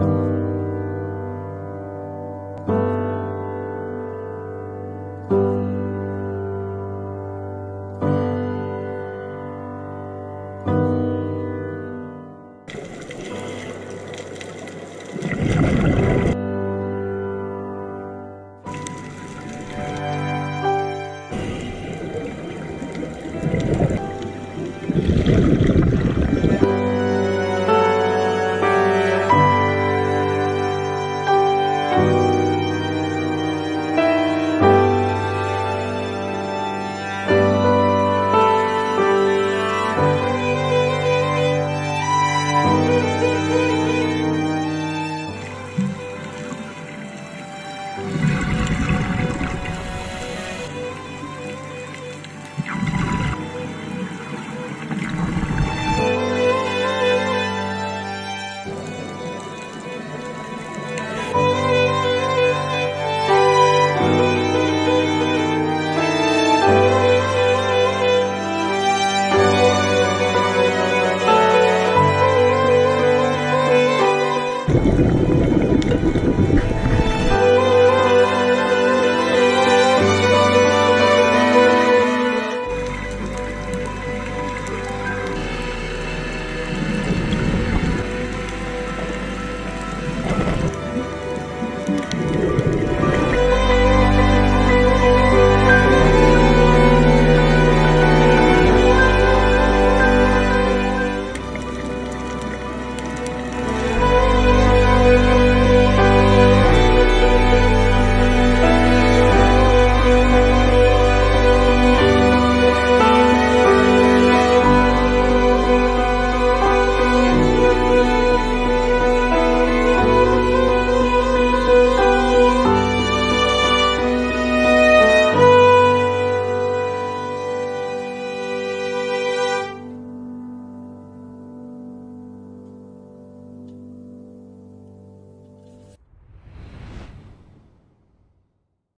you you